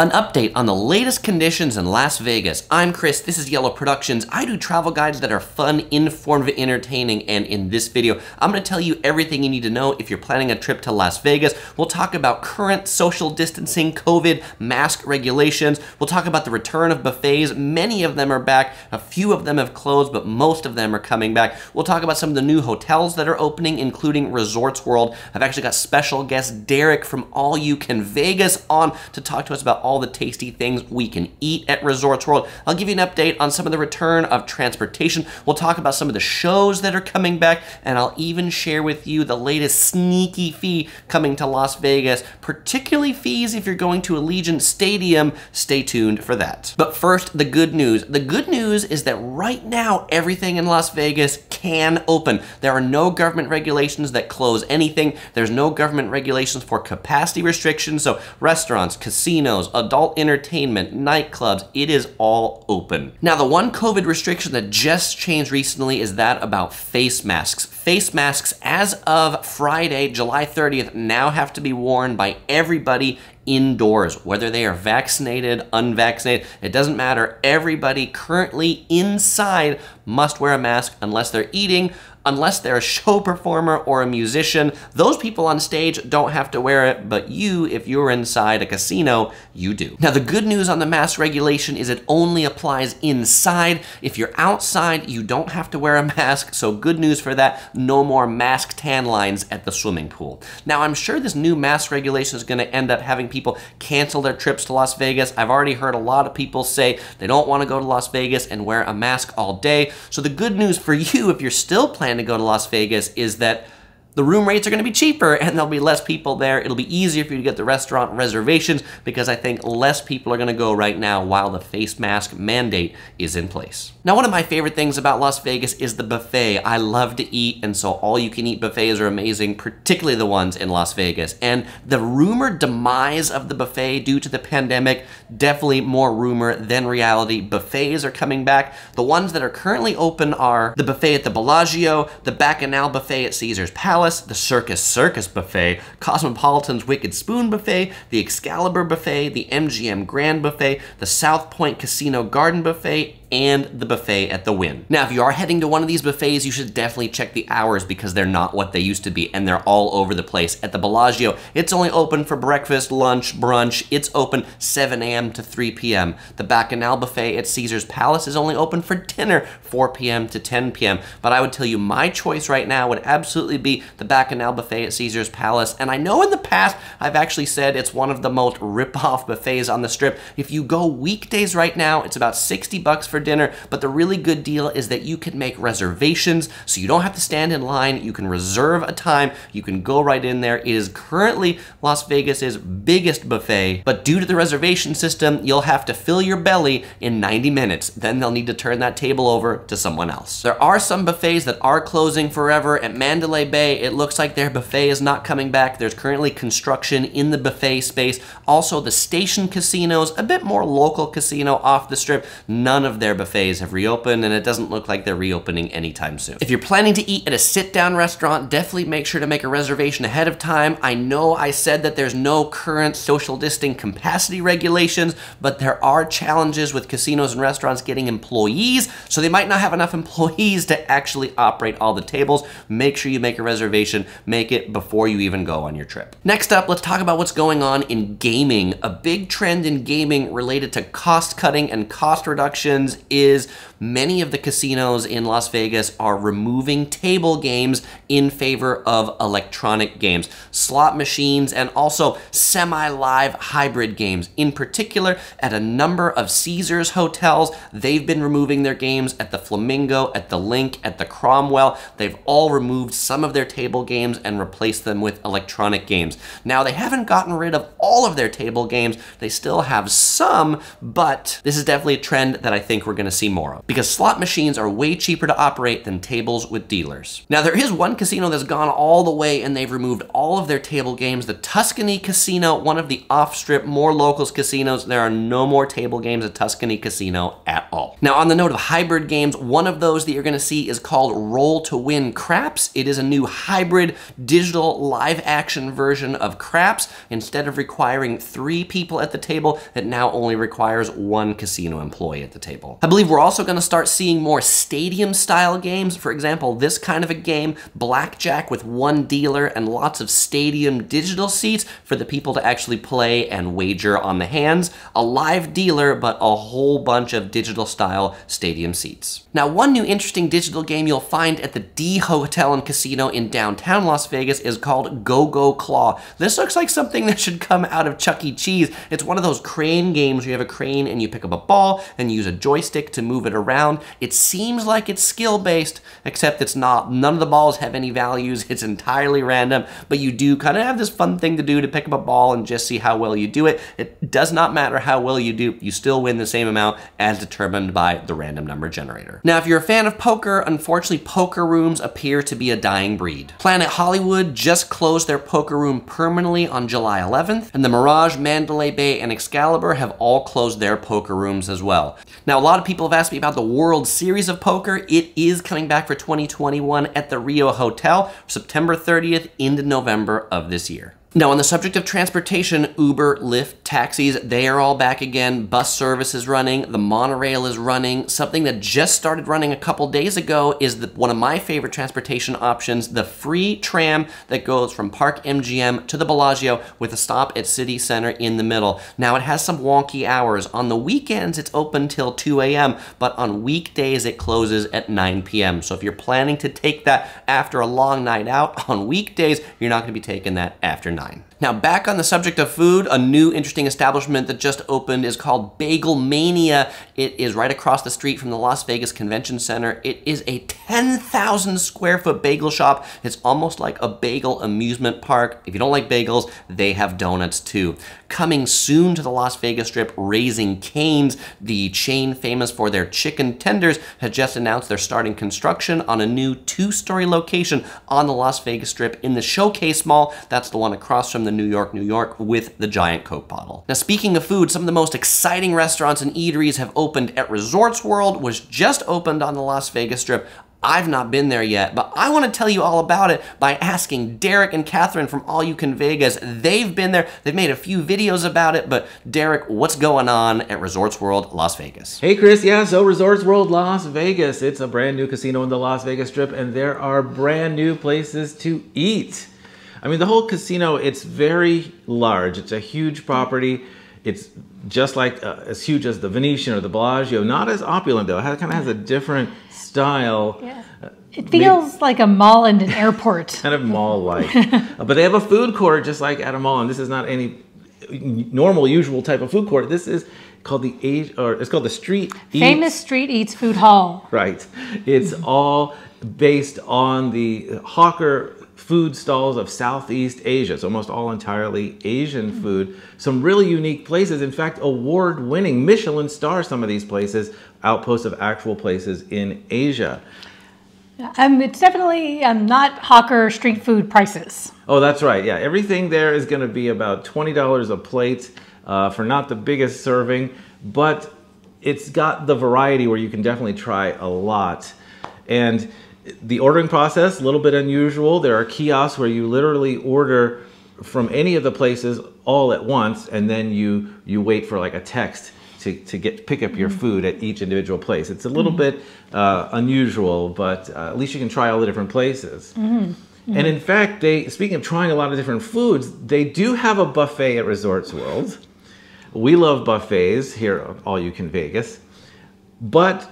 An update on the latest conditions in Las Vegas. I'm Chris, this is Yellow Productions. I do travel guides that are fun, informative, entertaining, and in this video, I'm gonna tell you everything you need to know if you're planning a trip to Las Vegas. We'll talk about current social distancing, COVID, mask regulations. We'll talk about the return of buffets. Many of them are back, a few of them have closed, but most of them are coming back. We'll talk about some of the new hotels that are opening, including Resorts World. I've actually got special guest Derek from All You Can Vegas on to talk to us about all the tasty things we can eat at Resorts World. I'll give you an update on some of the return of transportation. We'll talk about some of the shows that are coming back, and I'll even share with you the latest sneaky fee coming to Las Vegas, particularly fees if you're going to Allegiant Stadium. Stay tuned for that. But first, the good news. The good news is that right now, everything in Las Vegas can open. There are no government regulations that close anything. There's no government regulations for capacity restrictions, so restaurants, casinos, adult entertainment, nightclubs, it is all open. Now, the one COVID restriction that just changed recently is that about face masks. Face masks, as of Friday, July 30th, now have to be worn by everybody indoors, whether they are vaccinated, unvaccinated, it doesn't matter. Everybody currently inside must wear a mask unless they're eating, unless they're a show performer or a musician. Those people on stage don't have to wear it, but you, if you're inside a casino, you do. Now, the good news on the mask regulation is it only applies inside. If you're outside, you don't have to wear a mask, so good news for that. No more mask tan lines at the swimming pool. Now, I'm sure this new mask regulation is gonna end up having people cancel their trips to Las Vegas. I've already heard a lot of people say they don't wanna go to Las Vegas and wear a mask all day. So the good news for you, if you're still planning to go to Las Vegas is that the room rates are going to be cheaper and there'll be less people there. It'll be easier for you to get the restaurant reservations because I think less people are going to go right now while the face mask mandate is in place. Now, one of my favorite things about Las Vegas is the buffet. I love to eat, and so all you can eat buffets are amazing, particularly the ones in Las Vegas. And the rumored demise of the buffet due to the pandemic, definitely more rumor than reality. Buffets are coming back. The ones that are currently open are the buffet at the Bellagio, the Bacchanal buffet at Caesar's Palace, Palace, the Circus Circus Buffet, Cosmopolitan's Wicked Spoon Buffet, the Excalibur Buffet, the MGM Grand Buffet, the South Point Casino Garden Buffet, and the buffet at the Wynn. Now, if you are heading to one of these buffets, you should definitely check the hours because they're not what they used to be and they're all over the place. At the Bellagio, it's only open for breakfast, lunch, brunch. It's open 7 a.m. to 3 p.m. The Bacchanal buffet at Caesar's Palace is only open for dinner 4 p.m. to 10 p.m. But I would tell you my choice right now would absolutely be the Bacchanal buffet at Caesar's Palace. And I know in the past I've actually said it's one of the most rip-off buffets on the strip. If you go weekdays right now, it's about 60 bucks for dinner, but the really good deal is that you can make reservations so you don't have to stand in line. You can reserve a time. You can go right in there. It is currently Las Vegas's biggest buffet, but due to the reservation system, you'll have to fill your belly in 90 minutes. Then they'll need to turn that table over to someone else. There are some buffets that are closing forever. At Mandalay Bay, it looks like their buffet is not coming back. There's currently construction in the buffet space. Also, the station casinos, a bit more local casino off the strip, none of their buffets have reopened and it doesn't look like they're reopening anytime soon. If you're planning to eat at a sit-down restaurant, definitely make sure to make a reservation ahead of time. I know I said that there's no current social distancing capacity regulations, but there are challenges with casinos and restaurants getting employees, so they might not have enough employees to actually operate all the tables. Make sure you make a reservation, make it before you even go on your trip. Next up, let's talk about what's going on in gaming. A big trend in gaming related to cost cutting and cost reductions is many of the casinos in Las Vegas are removing table games in favor of electronic games, slot machines, and also semi-live hybrid games. In particular, at a number of Caesars hotels, they've been removing their games at the Flamingo, at the LINQ, at the Cromwell. They've all removed some of their table games and replace them with electronic games. Now, they haven't gotten rid of all of their table games. They still have some, but this is definitely a trend that I think we're gonna see more of because slot machines are way cheaper to operate than tables with dealers. Now there is one casino that's gone all the way and they've removed all of their table games. The Tuscany Casino, one of the off-strip, more locals casinos. There are no more table games at Tuscany Casino at all. Now, on the note of hybrid games, one of those that you're going to see is called Roll to Win Craps. It is a new hybrid digital live action version of Craps. Instead of requiring three people at the table, it now only requires one casino employee at the table. I believe we're also going to start seeing more stadium style games. For example, this kind of a game, blackjack with one dealer and lots of stadium digital seats for the people to actually play and wager on the hands. A live dealer, but a whole bunch of digital style stadium seats. Now, one new interesting digital game you'll find at the D Hotel and Casino in downtown Las Vegas is called Go Go Claw. This looks like something that should come out of Chuck E. Cheese. It's one of those crane games where you have a crane and you pick up a ball and use a joystick to move it around. It seems like it's skill-based, except it's not. None of the balls have any values. It's entirely random, but you do kind of have this fun thing to do to pick up a ball and just see how well you do it. It does not matter how well you do. You still win the same amount as determined by the random number generator. Now, if you're a fan of poker, unfortunately, poker rooms appear to be a dying breed. Planet Hollywood just closed their poker room permanently on July 11th, and the Mirage, Mandalay Bay, and Excalibur have all closed their poker rooms as well. Now, a lot of people have asked me about the World Series of Poker. It is coming back for 2021 at the Rio Hotel, September 30th into November of this year. Now, on the subject of transportation, Uber, Lyft, taxis, they are all back again. Bus service is running. The monorail is running. Something that just started running a couple days ago is the, one of my favorite transportation options, the free tram that goes from Park MGM to the Bellagio with a stop at City Center in the middle. Now, it has some wonky hours. On the weekends, it's open till 2 a.m., but on weekdays, it closes at 9 p.m. So if you're planning to take that after a long night out, on weekdays, you're not going to be taking that after 9. Now, back on the subject of food, a new interesting establishment that just opened is called Bagel Mania. It is right across the street from the Las Vegas Convention Center. It is a 10,000 square foot bagel shop. It's almost like a bagel amusement park. If you don't like bagels, they have donuts too. Coming soon to the Las Vegas Strip, Raising Cane's, the chain famous for their chicken tenders, has just announced they're starting construction on a new two-story location on the Las Vegas Strip in the Showcase Mall. That's the one across from the New York, New York with the giant Coke bottle. Now, speaking of food, some of the most exciting restaurants and eateries have opened at Resorts World, which just opened on the Las Vegas Strip. I've not been there yet, but I want to tell you all about it by asking Derek and Catherine from All You Can Vegas. They've been there. They've made a few videos about it, but Derek, what's going on at Resorts World Las Vegas? Hey Chris, yeah, so Resorts World Las Vegas. It's a brand new casino in the Las Vegas Strip and there are brand new places to eat. I mean, the whole casino, it's very large. It's a huge property. It's just like uh, as huge as the Venetian or the Bellagio. Not as opulent though. It kind of has a different style. Yeah. Uh, it feels Maybe, like a mall and an airport. kind of mall-like. uh, but they have a food court just like at a mall, and this is not any normal, usual type of food court. This is called the age, or it's called the Street Famous Street Eats Food Hall. Right. It's all based on the hawker food stalls of Southeast Asia. It's almost all entirely Asian mm. food. Some really unique places. In fact, award winning Michelin star some of these places, outposts of actual places in Asia. Um, it's definitely um, not hawker street food prices. Oh, that's right. Yeah, everything there is going to be about $20 a plate uh, for not the biggest serving, but it's got the variety where you can definitely try a lot. And the ordering process, a little bit unusual. There are kiosks where you literally order from any of the places all at once, and then you you wait for like a text to, to get pick up your mm-hmm. food at each individual place. It's a little mm-hmm. bit uh, unusual, but uh, at least you can try all the different places. Mm-hmm. mm-hmm. And in fact, they speaking of trying a lot of different foods, they do have a buffet at Resorts World. We love buffets here All You Can Vegas, but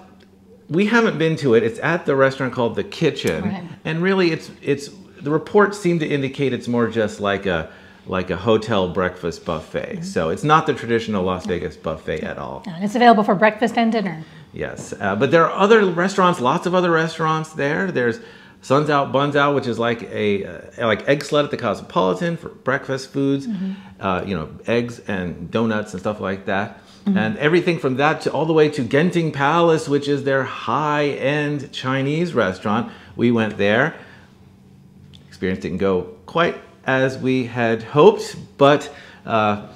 we haven't been to it. It's at the restaurant called the Kitchen, right. and really, it's it's the reports seem to indicate it's more just like a like a hotel breakfast buffet. Mm -hmm. So it's not the traditional Las Vegas buffet at all. And it's available for breakfast and dinner. Yes, uh, but there are other restaurants, lots of other restaurants there. There's Suns Out, Buns Out, which is like a uh, like Eggslut at the Cosmopolitan for breakfast foods. Mm -hmm. uh, you know, eggs and donuts and stuff like that. Mm-hmm. And everything from that to all the way to Genting Palace, which is their high end Chinese restaurant. We went there. Experience didn't go quite as we had hoped, but uh,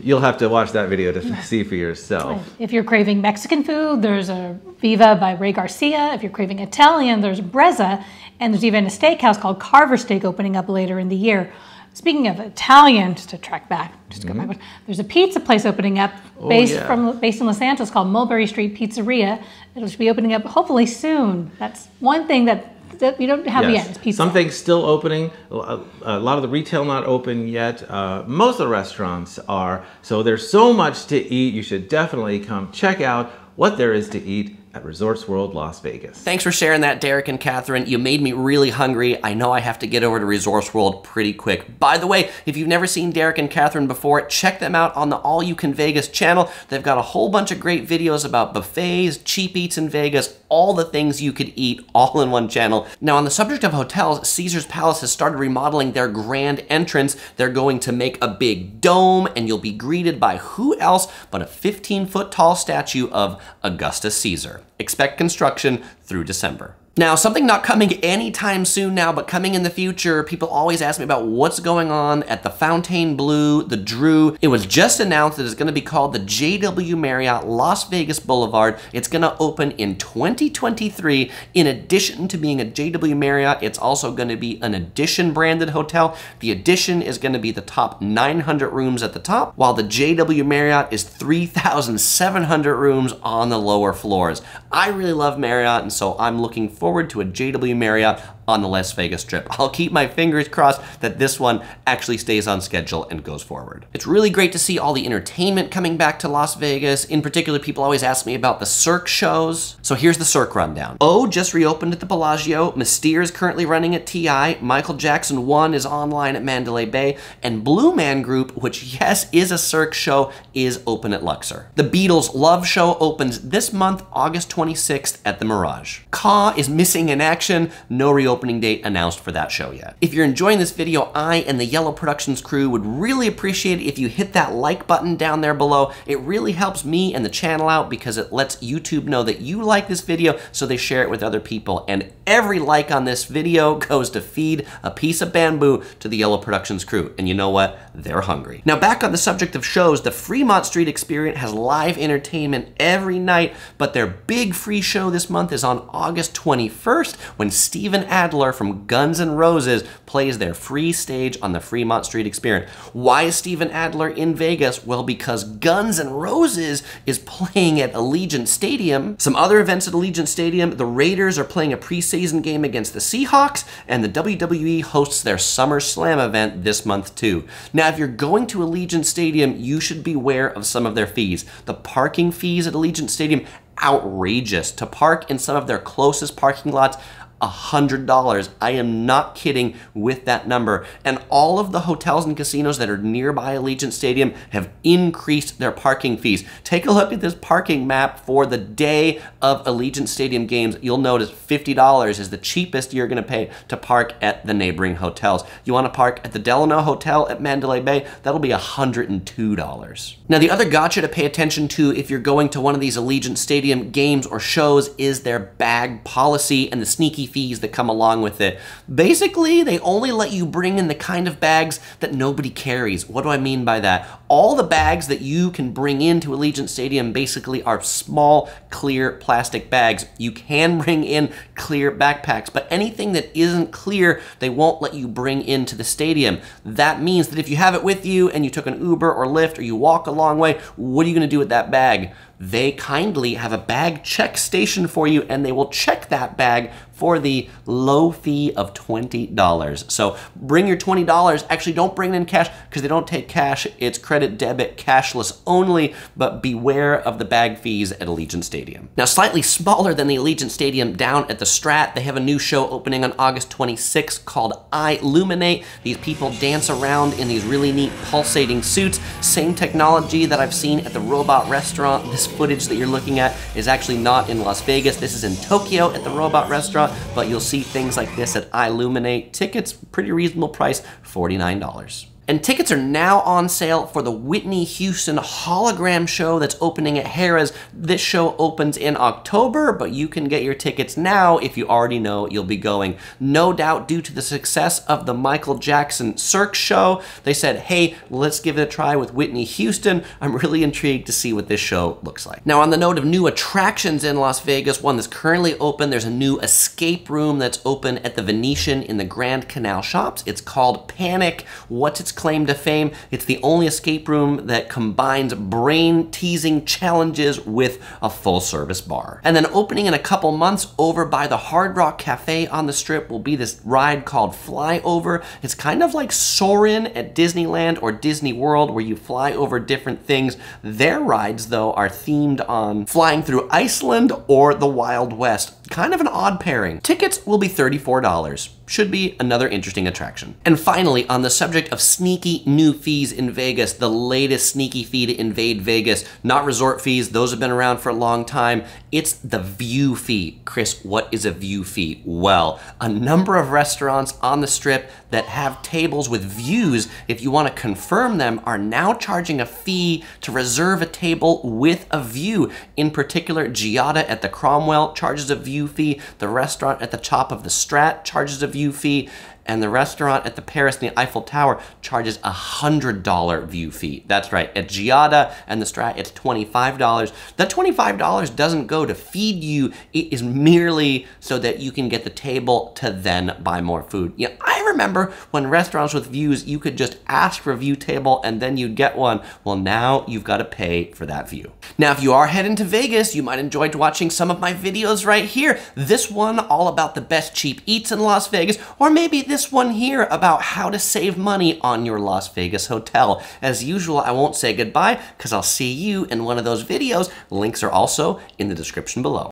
You'll have to watch that video to see for yourself. If you're craving Mexican food, there's a Viva by Ray Garcia. If you're craving Italian, there's Brezza. And there's even a steakhouse called Carver Steak opening up later in the year. Speaking of Italian, just to track back, just to go back, there's a pizza place opening up based yeah. from based in Los Angeles called Mulberry Street Pizzeria. It'll be opening up hopefully soon. That's one thing that, that we don't have yet. Is pizza. Something's still opening. A a lot of the retail not open yet. Uh, most of the restaurants are. So there's so much to eat. You should definitely come check out what there is to eat at Resorts World Las Vegas. Thanks for sharing that, Derek and Catherine. You made me really hungry. I know I have to get over to Resorts World pretty quick. By the way, if you've never seen Derek and Catherine before, check them out on the All You Can Vegas channel. They've got a whole bunch of great videos about buffets, cheap eats in Vegas, all the things you could eat all in one channel. Now, on the subject of hotels, Caesars Palace has started remodeling their grand entrance. They're going to make a big dome, and you'll be greeted by who else but a 15 foot tall statue of Augustus Caesar. Expect construction through December. Now, something not coming anytime soon now, but coming in the future, people always ask me about what's going on at the Fontainebleau, the Drew. It was just announced that it's going to be called the JW Marriott Las Vegas Boulevard. It's going to open in 2023. In addition to being a JW Marriott, it's also going to be an Edition branded hotel. The Edition is going to be the top 900 rooms at the top, while the JW Marriott is 3,700 rooms on the lower floors. I really love Marriott, and so I'm looking forward to a JW Marriott on the Las Vegas trip. I'll keep my fingers crossed that this one actually stays on schedule and goes forward. It's really great to see all the entertainment coming back to Las Vegas. In particular, people always ask me about the Cirque shows. So here's the Cirque rundown. O just reopened at the Bellagio. Mystere is currently running at TI. Michael Jackson 1 is online at Mandalay Bay. And Blue Man Group, which yes, is a Cirque show, is open at Luxor. The Beatles Love Show opens this month, August 26th at the Mirage. Ka is missing in action. No reopening opening date announced for that show yet. If you're enjoying this video, I and the Yellow Productions crew would really appreciate it if you hit that like button down there below. It really helps me and the channel out because it lets YouTube know that you like this video so they share it with other people. And every like on this video goes to feed a piece of bamboo to the Yellow Productions crew. And you know what? They're hungry. Now back on the subject of shows, the Fremont Street Experience has live entertainment every night, but their big free show this month is on August 21st when Steven Adler from Guns N' Roses plays their free stage on the Fremont Street Experience. Why is Steven Adler in Vegas? Well, because Guns N' Roses is playing at Allegiant Stadium. Some other events at Allegiant Stadium, the Raiders are playing a preseason game against the Seahawks, and the WWE hosts their Summer Slam event this month too. Now, if you're going to Allegiant Stadium, you should beware of some of their fees. The parking fees at Allegiant Stadium outrageous. To park in some of their closest parking lots, $100. I am not kidding with that number. And all of the hotels and casinos that are nearby Allegiant Stadium have increased their parking fees. Take a look at this parking map for the day of Allegiant Stadium games. You'll notice $50 is the cheapest you're going to pay to park at the neighboring hotels. You want to park at the Delano Hotel at Mandalay Bay, that'll be $102. Now, the other gotcha to pay attention to if you're going to one of these Allegiant Stadium games or shows is their bag policy and the sneaky fees that come along with it. Basically, they only let you bring in the kind of bags that nobody carries. What do I mean by that? All the bags that you can bring into Allegiant Stadium basically are small, clear plastic bags. You can bring in clear backpacks, but anything that isn't clear, they won't let you bring into the stadium. That means that if you have it with you and you took an Uber or Lyft or you walk a long way, what are you going to do with that bag? They kindly have a bag check station for you and they will check that bag for the low fee of $20. So bring your $20. Actually, don't bring it in cash because they don't take cash. It's credit, debit, cashless only, but beware of the bag fees at Allegiant Stadium. Now, slightly smaller than the Allegiant Stadium down at the Strat, they have a new show opening on August 26th called I Illuminate. These people dance around in these really neat pulsating suits. Same technology that I've seen at the Robot Restaurant. This footage that you're looking at is actually not in Las Vegas. This is in Tokyo at the Robot Restaurant, but you'll see things like this at Illuminate. Tickets, pretty reasonable price, $49. And tickets are now on sale for the Whitney Houston hologram show that's opening at Harrah's. This show opens in October, but you can get your tickets now if you already know you'll be going. No doubt due to the success of the Michael Jackson Cirque show, they said, hey, let's give it a try with Whitney Houston. I'm really intrigued to see what this show looks like. Now, on the note of new attractions in Las Vegas, one that's currently open, there's a new escape room that's open at the Venetian in the Grand Canal Shops. It's called Panic. What's its claim to fame? It's the only escape room that combines brain teasing challenges with a full service bar. And then opening in a couple months over by the Hard Rock Cafe on the strip will be this ride called Flyover. It's kind of like Soarin' at Disneyland or Disney World where you fly over different things. Their rides, though, are themed on flying through Iceland or the Wild West. Kind of an odd pairing. Tickets will be $34 should be another interesting attraction. And finally, on the subject of sneaky new fees in Vegas, the latest sneaky fee to invade Vegas, not resort fees, those have been around for a long time. It's the view fee. Chris, what is a view fee? Well, a number of restaurants on the strip that have tables with views, if you want to confirm them, are now charging a fee to reserve a table with a view. In particular, Giada at the Cromwell charges a view fee. The restaurant at the top of the Strat charges a view fee and the restaurant at the Paris and the Eiffel Tower charges a $100 view fee. That's right, at Giada and the Strat, it's $25. That $25 doesn't go to feed you, it is merely so that you can get the table to then buy more food. Yeah, I remember when restaurants with views, you could just ask for a view table and then you'd get one. Well, now you've got to pay for that view. Now, if you are heading to Vegas, you might enjoy watching some of my videos right here. This one all about the best cheap eats in Las Vegas, or maybe this one here about how to save money on your Las Vegas hotel. As usual, I won't say goodbye because I'll see you in one of those videos. Links are also in the description below.